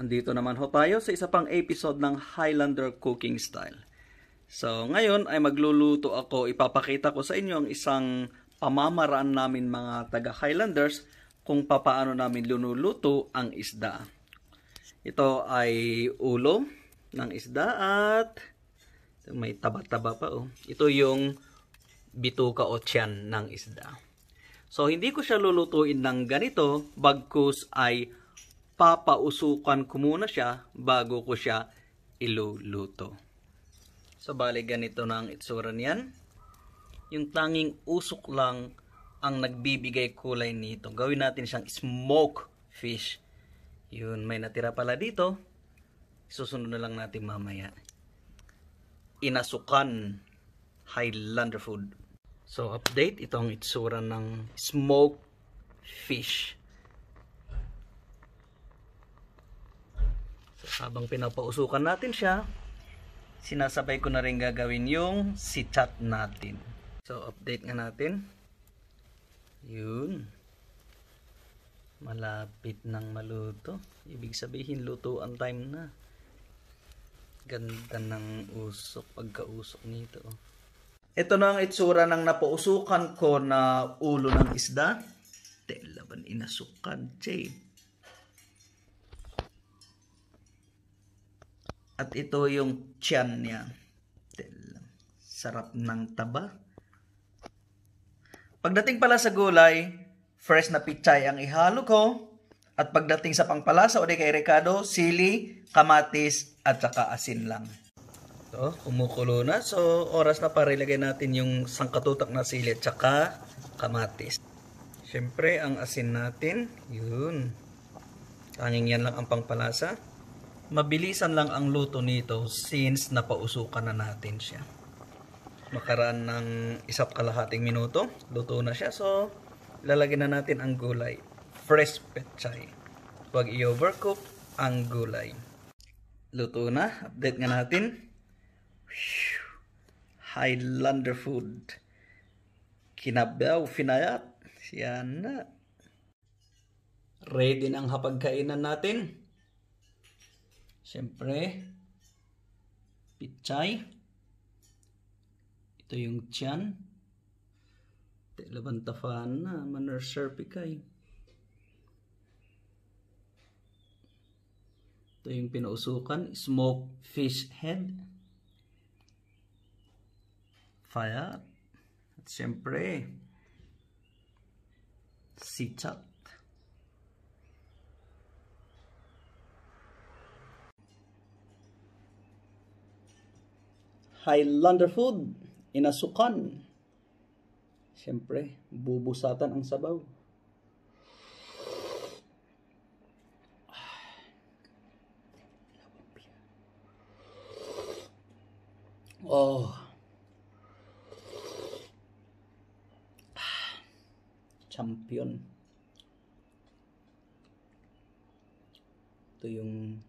Andito naman ho tayo sa isa pang episode ng Highlander Cooking Style. So, ngayon ay magluluto ako, ipapakita ko sa inyo ang isang pamamaraan namin mga taga Highlanders kung papaano namin lunuluto ang isda. Ito ay ulo ng isda at may taba-taba pa oh. Ito yung bituka o tiyan ng isda. So, hindi ko siya lulutuin ng ganito, bagkus ay papausukan ko muna siya bago ko siya iluluto. So, bali ganito na ang itsura niyan. Yung tanging usok lang ang nagbibigay kulay nito. Gawin natin siyang smoke fish. Yun, may natira pala dito. Susunod na lang natin mamaya. Inasukan Highlander food. So, update. Ito ang itsura ng smoke fish. Habang pinapausukan natin siya, sinasabay ko na rin gagawin yung sichat natin. So, update nga natin. Yun. Malapit nang maluto. Ibig sabihin, luto ang time na. Ganda ng usok, pagkausok nito. Ito na ang itsura ng napausukan ko na ulo ng isda. Telaban inasukan, Jay. At ito yung tiyan niya. Sarap ng taba. Pagdating pala sa gulay, fresh na pichay ang ihalo ko. At pagdating sa pangpalasa o di kay Ricardo, sili, kamatis, at saka asin lang. So, kumukulo na. So, oras na para ilagay natin yung sangkatutak na sili at saka kamatis. Siyempre, ang asin natin, yun. Tanging yan lang ang pangpalasa mabilisan lang ang luto nito since napausukan na natin siya. Makaraan ng isa't kalahating minuto, luto na siya. So, lalagyan na natin ang gulay. Fresh pechay. Huwag i-overcook ang gulay. Luto na. Update nga natin. Highlander food. Kinabaw, finayat. Yan na. Ready ang hapagkainan natin. Siyempre, pichay. Ito yung tiyan. Laban tafaan na, maner serpicay. Ito yung pinausukan, smoked fish head. Fire. At siyempre, sichat. Highlander food, inasukan. Siyempre, bubusatan ang sabaw. Oh. Champion. Ito yung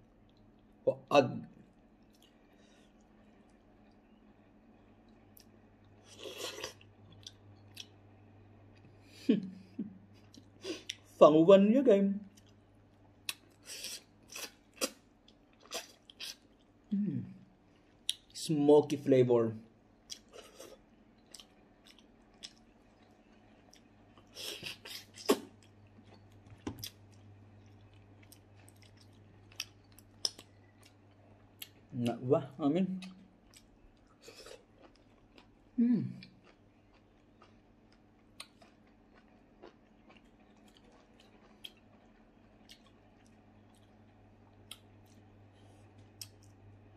phỏng vấn với. Hmm. Smoky flavor. Not what I mean.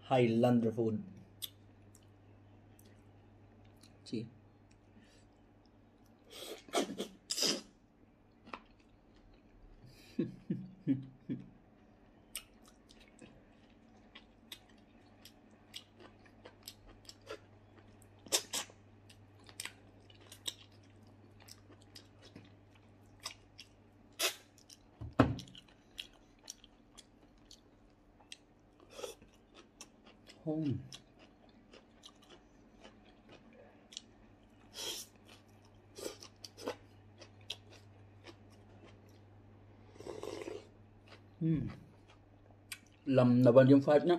Highlander food. Home. Hmm. Lam naman yung fight niya.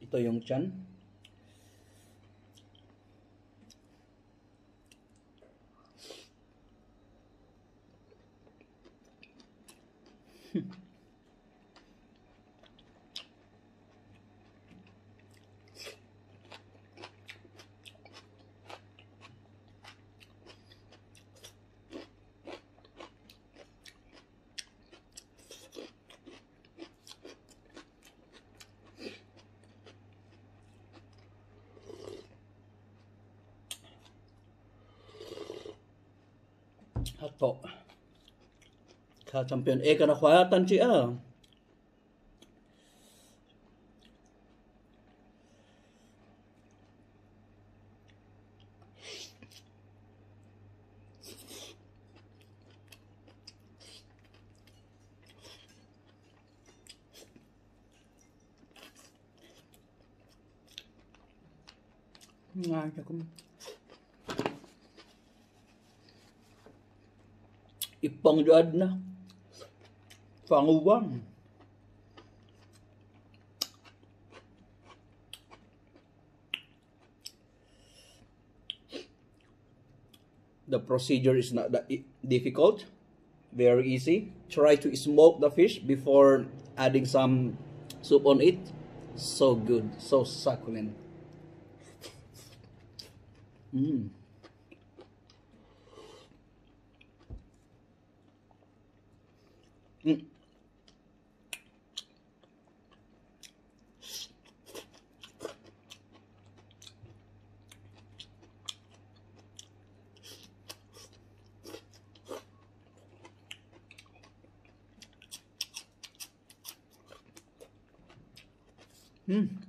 Ito yung chan. あと。Sa champion eh kana khwatan siya. Nga, ako. Ipang juad na. Panguwan. The procedure is not that difficult. Very easy. Try to smoke the fish before adding some soup on it. So good. So succulent. Mm. Mm. Mm.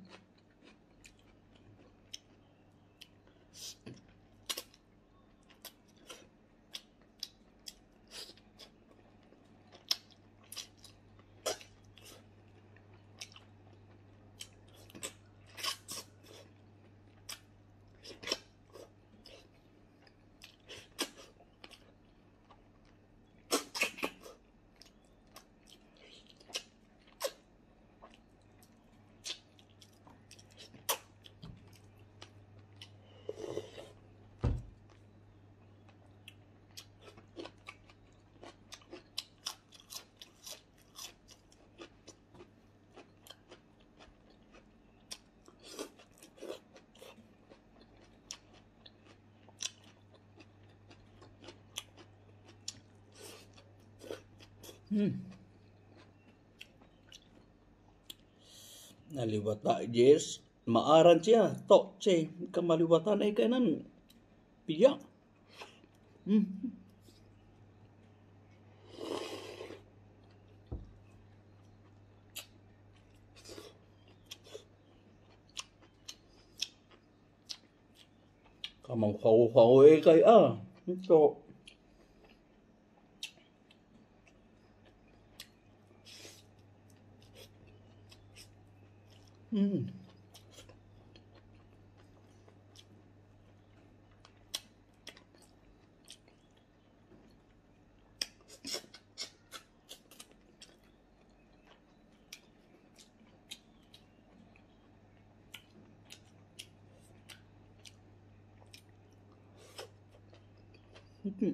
Hmm. Naliwata, yes. Maaran siya. To, che. Kamaliwatan ay kanan. Piya. Hmm. Kamang kaw-kaw eh ah. Ito. Hmm. Hmm.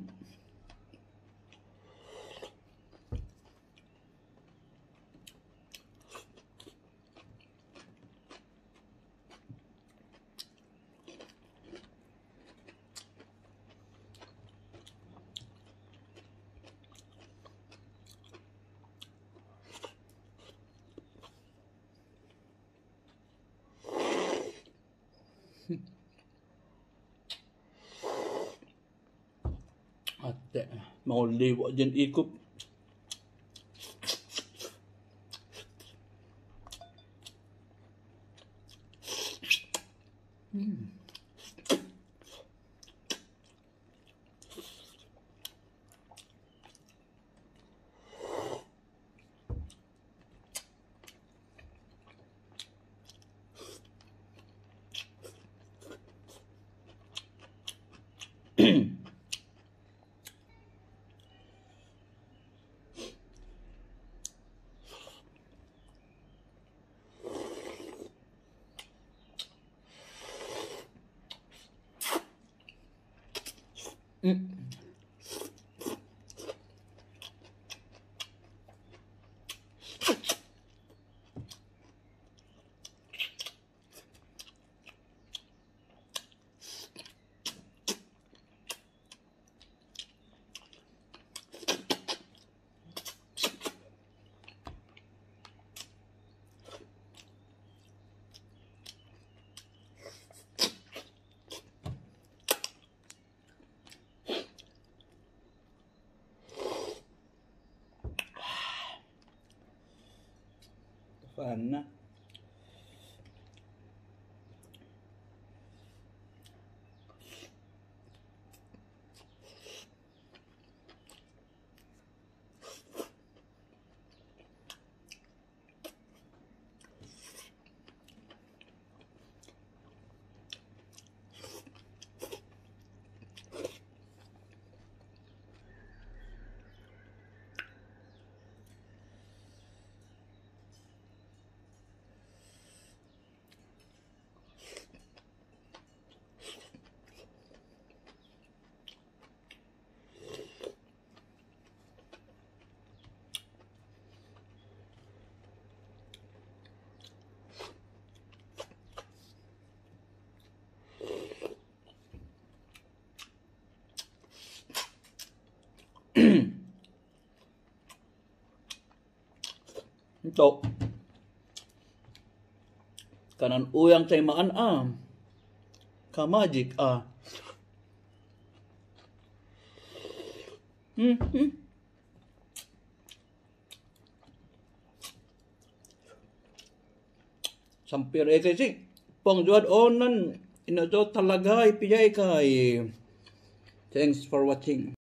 Tak. Mau lewat jen ikut. Hmm. Thank you. Fan na. Ito. Kanan uyang chay maan am. Ka magic ah. Hmm, hmm. Sampir eh kasi pangjuad onan ina talaga ipiyay kay. Thanks for watching.